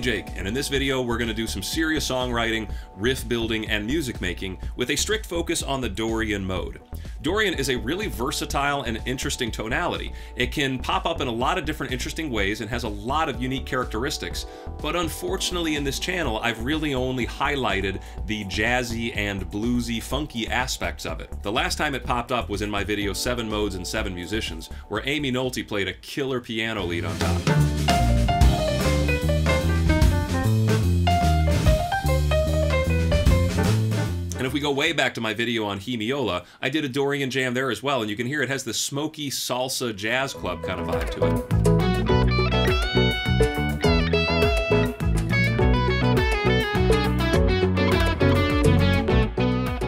Jake, and in this video we're going to do some serious songwriting, riff building, and music making with a strict focus on the Dorian mode. Dorian is a really versatile and interesting tonality. It can pop up in a lot of different interesting ways and has a lot of unique characteristics, but unfortunately in this channel I've really only highlighted the jazzy and bluesy funky aspects of it. The last time it popped up was in my video 7 Modes and 7 Musicians, where Amy Nolte played a killer piano lead on top. If we go way back to my video on Hemiola, I did a Dorian jam there as well, and you can hear it has this smoky salsa jazz club kind of vibe to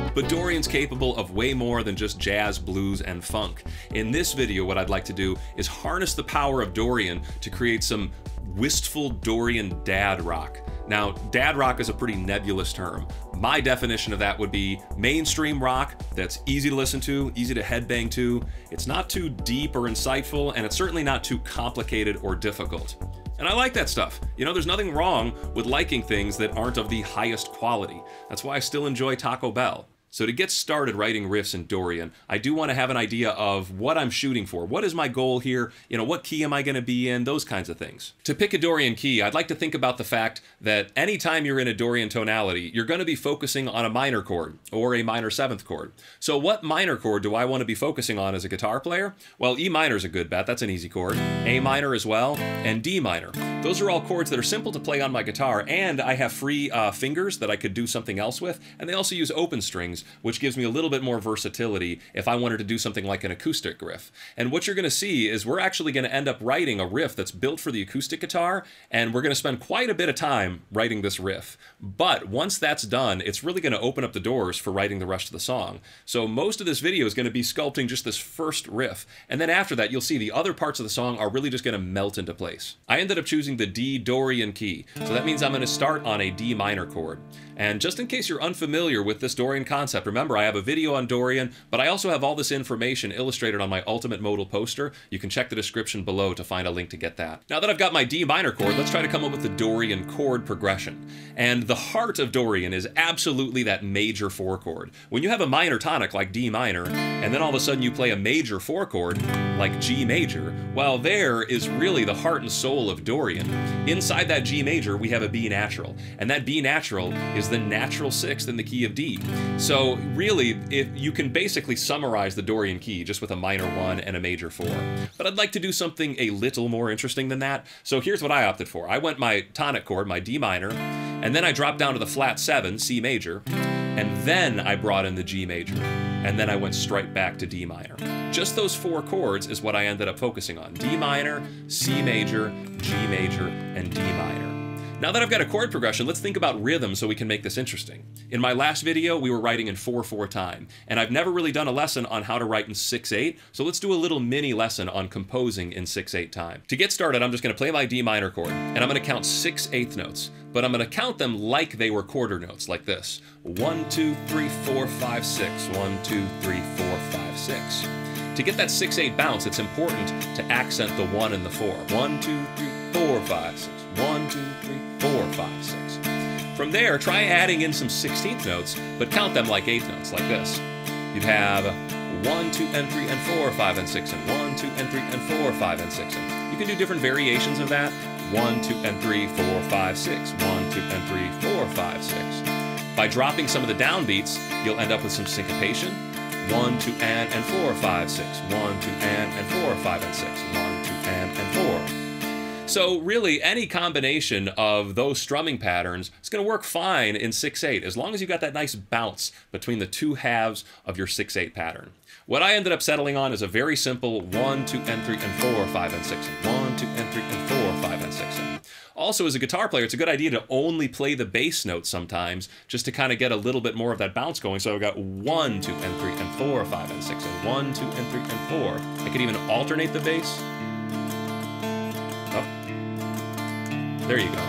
it. But Dorian's capable of way more than just jazz, blues, and funk. In this video, what I'd like to do is harness the power of Dorian to create some wistful Dorian dad rock. Now, dad rock is a pretty nebulous term. My definition of that would be mainstream rock that's easy to listen to, easy to headbang to. It's not too deep or insightful, and it's certainly not too complicated or difficult. And I like that stuff. You know, there's nothing wrong with liking things that aren't of the highest quality. That's why I still enjoy Taco Bell. So to get started writing riffs in Dorian, I do want to have an idea of what I'm shooting for. What is my goal here? You know, what key am I going to be in? Those kinds of things. To pick a Dorian key, I'd like to think about the fact that anytime you're in a Dorian tonality, you're going to be focusing on a minor chord or a minor seventh chord. So what minor chord do I want to be focusing on as a guitar player? Well, E minor is a good bet. That's an easy chord. A minor as well, and D minor. Those are all chords that are simple to play on my guitar, and I have free uh, fingers that I could do something else with, and they also use open strings which gives me a little bit more versatility if I wanted to do something like an acoustic riff. And what you're going to see is we're actually going to end up writing a riff that's built for the acoustic guitar, and we're going to spend quite a bit of time writing this riff. But once that's done, it's really going to open up the doors for writing the rest of the song. So most of this video is going to be sculpting just this first riff, and then after that, you'll see the other parts of the song are really just going to melt into place. I ended up choosing the D Dorian key, so that means I'm going to start on a D minor chord. And just in case you're unfamiliar with this Dorian concept, remember I have a video on Dorian, but I also have all this information illustrated on my Ultimate Modal poster. You can check the description below to find a link to get that. Now that I've got my D minor chord, let's try to come up with the Dorian chord progression. And the heart of Dorian is absolutely that major four chord. When you have a minor tonic like D minor, and then all of a sudden you play a major four chord like G major, well there is really the heart and soul of Dorian. Inside that G major, we have a B natural, and that B natural is is the natural sixth in the key of D. So really, if you can basically summarize the Dorian key just with a minor one and a major four. But I'd like to do something a little more interesting than that. So here's what I opted for. I went my tonic chord, my D minor, and then I dropped down to the flat seven, C major, and then I brought in the G major, and then I went straight back to D minor. Just those four chords is what I ended up focusing on. D minor, C major, G major, and D minor. Now that I've got a chord progression, let's think about rhythm so we can make this interesting. In my last video, we were writing in 4-4 time, and I've never really done a lesson on how to write in 6-8, so let's do a little mini lesson on composing in 6-8 time. To get started, I'm just going to play my D minor chord, and I'm going to count 6 eighth notes, but I'm going to count them like they were quarter notes, like this. 1, 2, 3, 4, 5, 6. 1, 2, 3, 4, 5, 6. To get that 6-8 bounce, it's important to accent the 1 and the 4. 1, 2, 3, 4, 5, 6. 1, 2, 3, 4, 5, 6. From there, try adding in some 16th notes, but count them like eighth notes, like this. You'd have 1, 2, and 3, and 4, 5, and 6, and 1, 2, and 3, and 4, 5, and 6. And you can do different variations of that. 1, 2, and 3, 4, 5, 6. 1, 2, and 3, 4, 5, 6. By dropping some of the downbeats, you'll end up with some syncopation. 1, 2, and, and 4, 5, 6. 1, 2, and, and 4, 5, and 6. 1, 2, and, and 4. So really, any combination of those strumming patterns is going to work fine in 6-8, as long as you've got that nice bounce between the two halves of your 6-8 pattern. What I ended up settling on is a very simple 1, 2, and 3, and 4, 5, and 6, and 1, 2, and 3, and 4, 5, and 6. And also, as a guitar player, it's a good idea to only play the bass notes sometimes, just to kind of get a little bit more of that bounce going. So I've got 1, 2, and 3, and 4, 5, and 6, and 1, 2, and 3, and 4. I could even alternate the bass. There you go.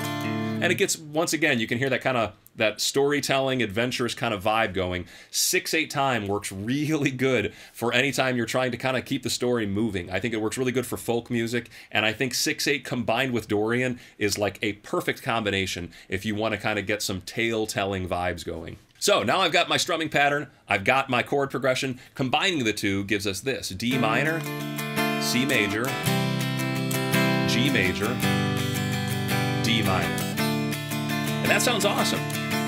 And it gets, once again, you can hear that kind of that storytelling, adventurous kind of vibe going. 6 8 time works really good for any time you're trying to kind of keep the story moving. I think it works really good for folk music, and I think 6 8 combined with Dorian is like a perfect combination if you want to kind of get some tale telling vibes going. So now I've got my strumming pattern, I've got my chord progression. Combining the two gives us this D minor, C major, G major, D minor. And that sounds awesome.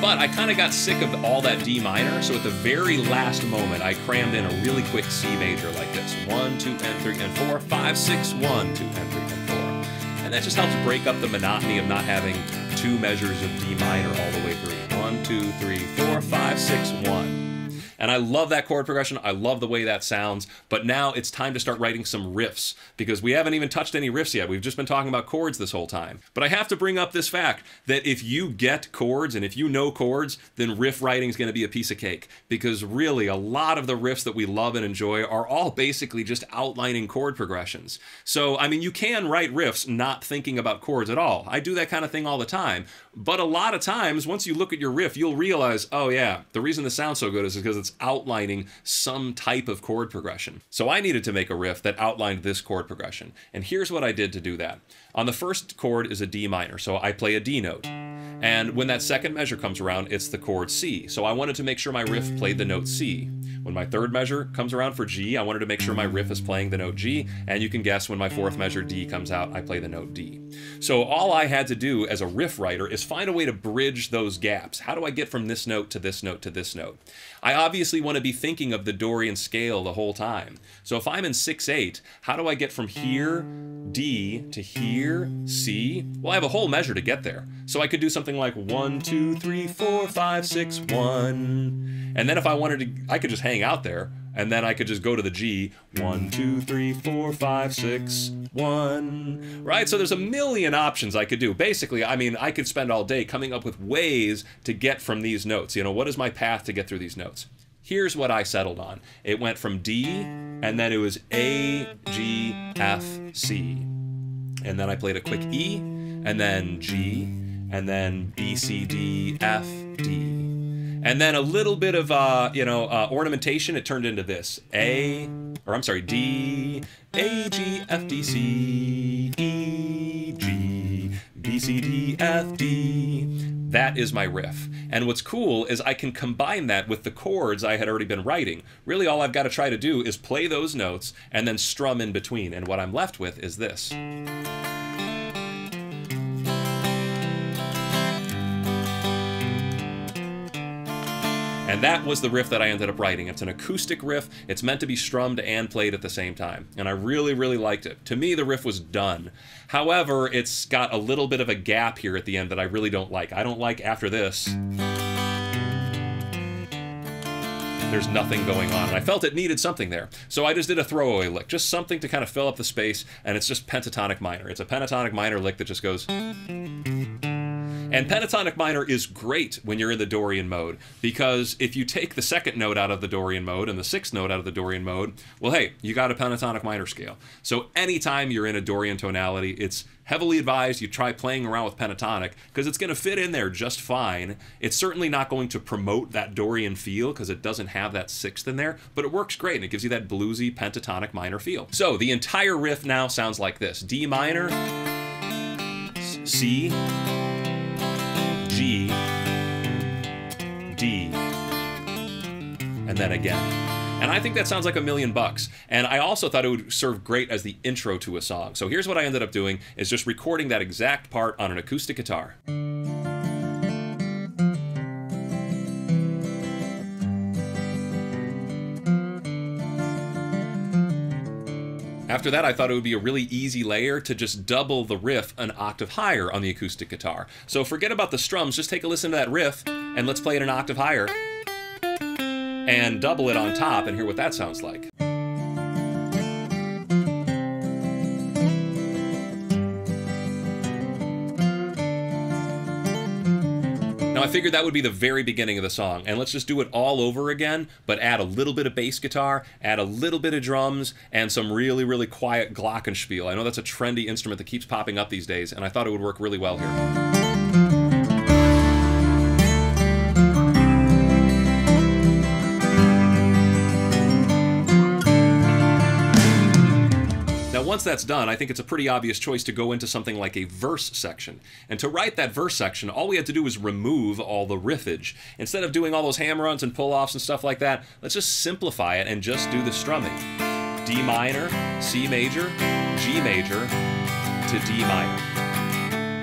But I kind of got sick of all that D minor, so at the very last moment, I crammed in a really quick C major like this. One, two, and three, and four, five, six, one, two, and three, and four. And that just helps break up the monotony of not having two measures of D minor all the way through. One, two, three, four, five, six, one. And I love that chord progression. I love the way that sounds. But now it's time to start writing some riffs because we haven't even touched any riffs yet. We've just been talking about chords this whole time. But I have to bring up this fact that if you get chords and if you know chords, then riff writing is going to be a piece of cake because really a lot of the riffs that we love and enjoy are all basically just outlining chord progressions. So, I mean, you can write riffs not thinking about chords at all. I do that kind of thing all the time. But a lot of times, once you look at your riff, you'll realize, oh yeah, the reason this sounds so good is because it's outlining some type of chord progression. So I needed to make a riff that outlined this chord progression. And here's what I did to do that. On the first chord is a D minor, so I play a D note. And when that second measure comes around, it's the chord C. So I wanted to make sure my riff played the note C. When my third measure comes around for G, I wanted to make sure my riff is playing the note G, and you can guess when my fourth measure D comes out, I play the note D. So all I had to do as a riff writer is find a way to bridge those gaps. How do I get from this note to this note to this note? I obviously want to be thinking of the Dorian scale the whole time. So if I'm in 6-8, how do I get from here, D, to here, C? Well, I have a whole measure to get there. So I could do something like 1, 2, 3, 4, 5, 6, 1. And then if I wanted to, I could just hang out there and then I could just go to the G. One, two, three, four, five, six, one. Right? So there's a million options I could do. Basically, I mean, I could spend all day coming up with ways to get from these notes. You know, what is my path to get through these notes? Here's what I settled on. It went from D, and then it was A, G, F, C. And then I played a quick E, and then G, and then B, C, D, F, D and then a little bit of uh, you know uh, ornamentation. It turned into this A, or I'm sorry, D, A, G, F, D, C, E, G, B, C, D, F, D. That is my riff. And what's cool is I can combine that with the chords I had already been writing. Really, all I've got to try to do is play those notes and then strum in between. And what I'm left with is this. And that was the riff that I ended up writing. It's an acoustic riff. It's meant to be strummed and played at the same time. And I really, really liked it. To me, the riff was done. However, it's got a little bit of a gap here at the end that I really don't like. I don't like after this. There's nothing going on. And I felt it needed something there. So I just did a throwaway lick, just something to kind of fill up the space, and it's just pentatonic minor. It's a pentatonic minor lick that just goes. And pentatonic minor is great when you're in the Dorian mode because if you take the second note out of the Dorian mode and the sixth note out of the Dorian mode, well, hey, you got a pentatonic minor scale. So anytime you're in a Dorian tonality, it's heavily advised you try playing around with pentatonic because it's going to fit in there just fine. It's certainly not going to promote that Dorian feel because it doesn't have that sixth in there, but it works great and it gives you that bluesy pentatonic minor feel. So the entire riff now sounds like this D minor, C, G, D, and then again. And I think that sounds like a million bucks. And I also thought it would serve great as the intro to a song. So here's what I ended up doing is just recording that exact part on an acoustic guitar. After that, I thought it would be a really easy layer to just double the riff an octave higher on the acoustic guitar. So forget about the strums, just take a listen to that riff, and let's play it an octave higher, and double it on top and hear what that sounds like. I figured that would be the very beginning of the song, and let's just do it all over again, but add a little bit of bass guitar, add a little bit of drums, and some really, really quiet glockenspiel. I know that's a trendy instrument that keeps popping up these days, and I thought it would work really well here. Once that's done, I think it's a pretty obvious choice to go into something like a verse section. And to write that verse section, all we had to do was remove all the riffage. Instead of doing all those hammer-ons and pull-offs and stuff like that, let's just simplify it and just do the strumming. D minor, C major, G major, to D minor.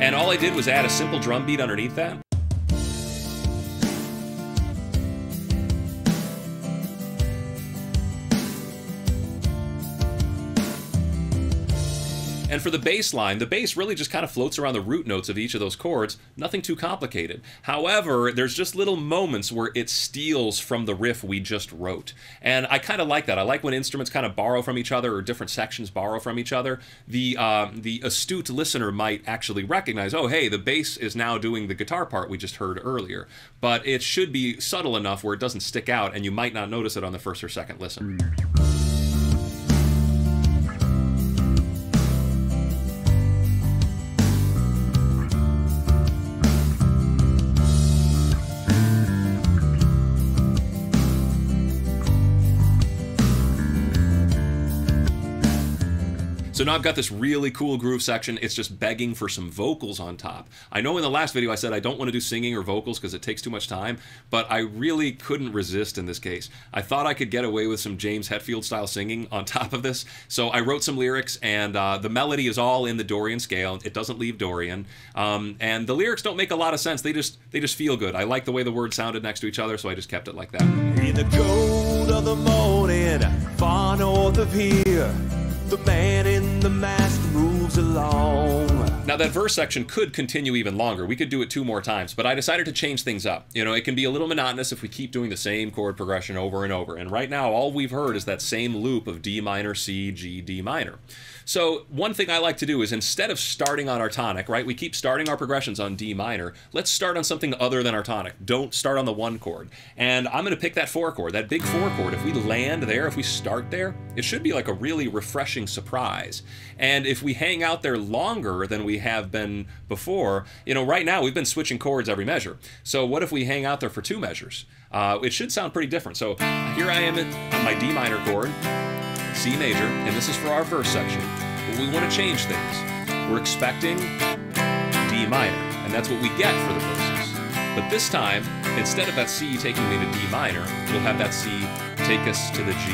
And all I did was add a simple drum beat underneath that. And for the bass line, the bass really just kind of floats around the root notes of each of those chords, nothing too complicated. However, there's just little moments where it steals from the riff we just wrote. And I kind of like that. I like when instruments kind of borrow from each other or different sections borrow from each other. The, uh, the astute listener might actually recognize, oh, hey, the bass is now doing the guitar part we just heard earlier. But it should be subtle enough where it doesn't stick out and you might not notice it on the first or second listen. So now I've got this really cool groove section. It's just begging for some vocals on top. I know in the last video I said I don't want to do singing or vocals because it takes too much time, but I really couldn't resist in this case. I thought I could get away with some James Hetfield style singing on top of this. So I wrote some lyrics and uh, the melody is all in the Dorian scale. It doesn't leave Dorian. Um, and the lyrics don't make a lot of sense. They just they just feel good. I like the way the words sounded next to each other, so I just kept it like that. In the cold of the morning, far north of here the man in the mask moves along. Now, that verse section could continue even longer. We could do it two more times, but I decided to change things up. You know, it can be a little monotonous if we keep doing the same chord progression over and over. And right now, all we've heard is that same loop of D minor, C, G, D minor. So one thing I like to do is instead of starting on our tonic, right, we keep starting our progressions on D minor, let's start on something other than our tonic. Don't start on the one chord. And I'm going to pick that four chord, that big four chord. If we land there, if we start there, it should be like a really refreshing surprise. And if we hang out there longer than we have been before, you know, right now we've been switching chords every measure. So what if we hang out there for two measures? Uh, it should sound pretty different. So here I am on my D minor chord. C major, and this is for our verse section. But we want to change things. We're expecting D minor, and that's what we get for the verses. But this time, instead of that C taking me to D minor, we'll have that C take us to the G.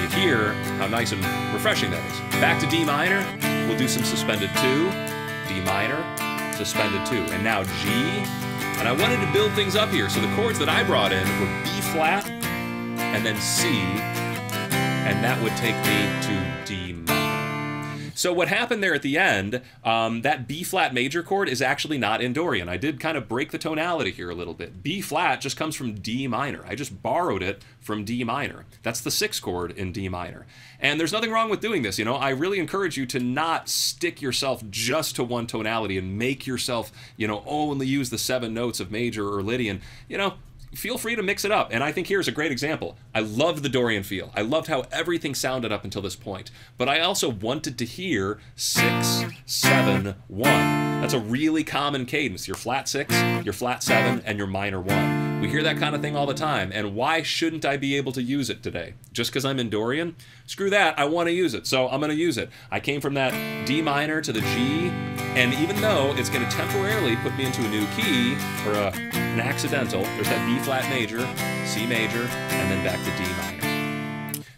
You hear how nice and refreshing that is. Back to D minor, we'll do some suspended 2, D minor, suspended 2, and now G. And I wanted to build things up here, so the chords that I brought in were B flat, and then C, and that would take me to D minor. So what happened there at the end, um, that B flat major chord is actually not in Dorian. I did kind of break the tonality here a little bit. B flat just comes from D minor. I just borrowed it from D minor. That's the sixth chord in D minor. And there's nothing wrong with doing this. You know, I really encourage you to not stick yourself just to one tonality and make yourself, you know, only use the seven notes of major or Lydian. You know, feel free to mix it up. And I think here's a great example. I loved the Dorian feel. I loved how everything sounded up until this point. But I also wanted to hear six, seven, one. That's a really common cadence. Your flat six, your flat seven, and your minor one. We hear that kind of thing all the time. And why shouldn't I be able to use it today? Just because I'm in Dorian? Screw that. I want to use it. So I'm going to use it. I came from that D minor to the G. And even though it's going to temporarily put me into a new key, or a, an accidental, there's that B flat major, C major, and then back to D minor.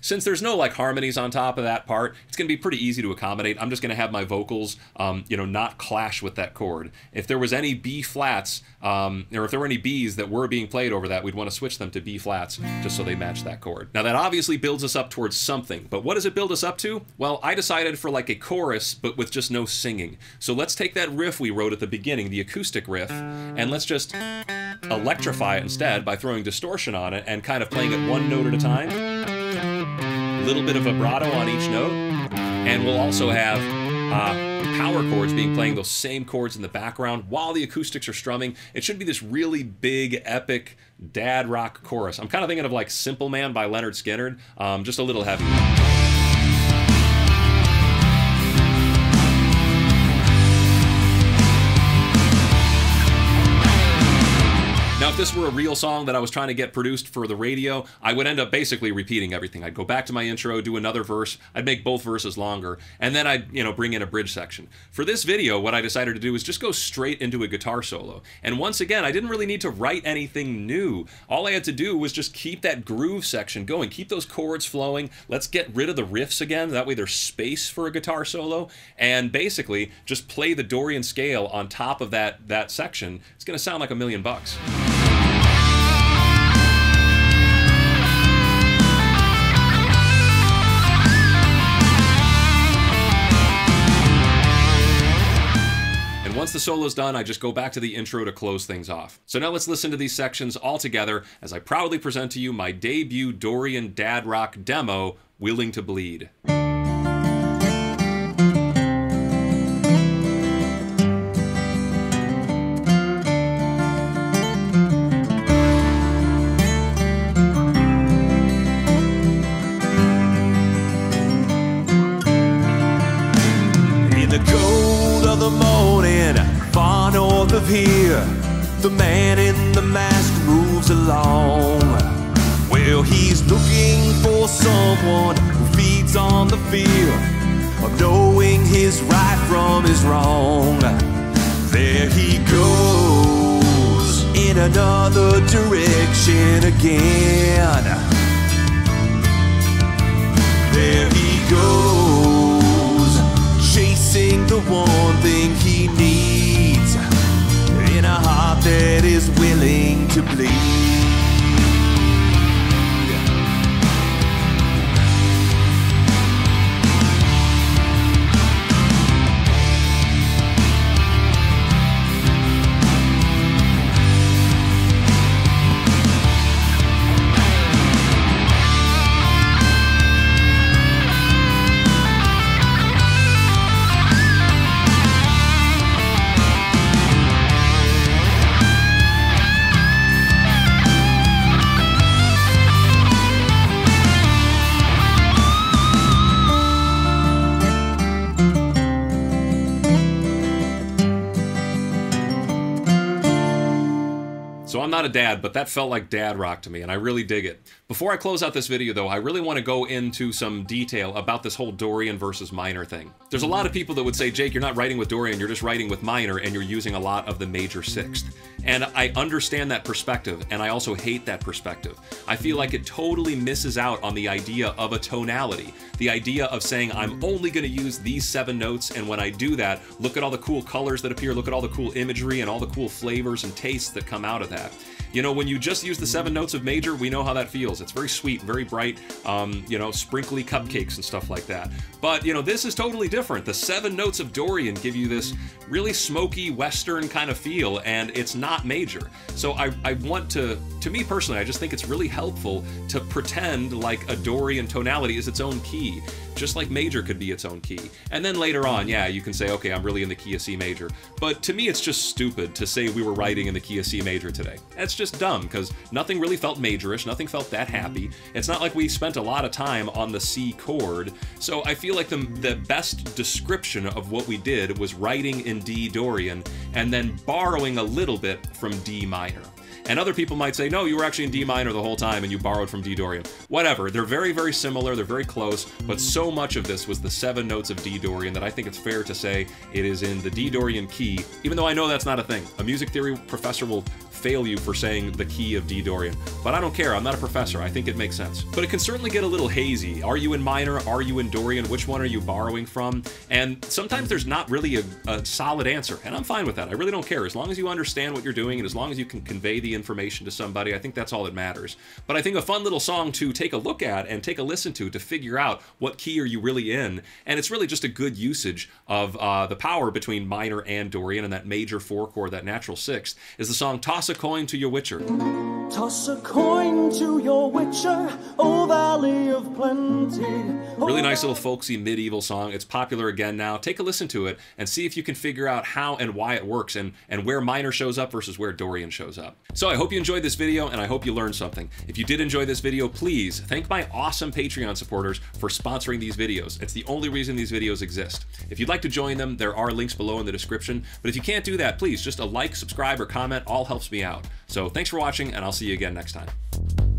Since there's no like harmonies on top of that part, it's going to be pretty easy to accommodate. I'm just going to have my vocals, um, you know, not clash with that chord. If there was any B flats, um, or if there were any Bs that were being played over that, we'd want to switch them to B flats just so they match that chord. Now that obviously builds us up towards something, but what does it build us up to? Well, I decided for like a chorus, but with just no singing. So let's take that riff we wrote at the beginning, the acoustic riff, and let's just electrify it instead by throwing distortion on it and kind of playing it one note at a time little bit of vibrato on each note, and we'll also have uh, power chords being playing those same chords in the background while the acoustics are strumming. It should be this really big, epic dad rock chorus. I'm kind of thinking of like Simple Man by Lynyrd Skynyrd, um, just a little heavy. This were a real song that I was trying to get produced for the radio, I would end up basically repeating everything. I'd go back to my intro, do another verse, I'd make both verses longer, and then I'd, you know, bring in a bridge section. For this video, what I decided to do was just go straight into a guitar solo. And once again, I didn't really need to write anything new. All I had to do was just keep that groove section going, keep those chords flowing. Let's get rid of the riffs again. That way there's space for a guitar solo. And basically, just play the Dorian scale on top of that, that section. It's going to sound like a million bucks. Once the solo's done, I just go back to the intro to close things off. So now let's listen to these sections all together as I proudly present to you my debut Dorian Dad Rock demo, Willing to Bleed. Wrong. There he goes in another direction again. There he goes, chasing the one thing he needs in a heart that is willing to bleed. Not a dad, but that felt like dad rock to me, and I really dig it. Before I close out this video, though, I really want to go into some detail about this whole Dorian versus minor thing. There's a lot of mm-hmm. people that would say, Jake, you're not writing with Dorian, you're just writing with minor, and you're using a lot of the major sixth. And I understand that perspective, and I also hate that perspective. I feel like it totally misses out on the idea of a tonality. The idea of saying, I'm mm-hmm. only going to use these seven notes, and when I do that, look at all the cool colors that appear, look at all the cool imagery and all the cool flavors and tastes that come out of that that. You know, when you just use the seven notes of major, we know how that feels. It's very sweet, very bright, um, you know, sprinkly cupcakes and stuff like that. But, you know, this is totally different. The seven notes of Dorian give you this really smoky Western kind of feel, and it's not major. So I, I want to, to me personally, I just think it's really helpful to pretend like a Dorian tonality is its own key, just like major could be its own key. And then later on, yeah, you can say, okay, I'm really in the key of C major. But to me, it's just stupid to say we were writing in the key of C major today. That's just dumb, because nothing really felt majorish, nothing felt that happy. It's not like we spent a lot of time on the C chord, so I feel like the, the best description of what we did was writing in D Dorian and then borrowing a little bit from D minor. And other people might say, no, you were actually in D minor the whole time and you borrowed from D Dorian. Whatever. They're very, very similar. They're very close. But so much of this was the seven notes of D Dorian that I think it's fair to say it is in the D Dorian key, even though I know that's not a thing. A music theory professor will fail you for saying the key of D Dorian. But I don't care, I'm not a professor, I think it makes sense. But it can certainly get a little hazy. Are you in minor? Are you in Dorian? Which one are you borrowing from? And sometimes there's not really a, a solid answer, and I'm fine with that. I really don't care. As long as you understand what you're doing and as long as you can convey the information to somebody, I think that's all that matters. But I think a fun little song to take a look at and take a listen to to figure out what key are you really in, and it's really just a good usage of uh, the power between minor and Dorian and that major four chord, that natural sixth, is the song Toss a coin to your witcher. Toss a coin to your witcher, O Valley of Plenty. Really nice little folksy medieval song. It's popular again now. Take a listen to it and see if you can figure out how and why it works and, and where minor shows up versus where Dorian shows up. So I hope you enjoyed this video and I hope you learned something. If you did enjoy this video, please thank my awesome Patreon supporters for sponsoring these videos. It's the only reason these videos exist. If you'd like to join them, there are links below in the description. But if you can't do that, please just a like, subscribe, or comment all helps me out. So thanks for watching, and I'll see you again next time.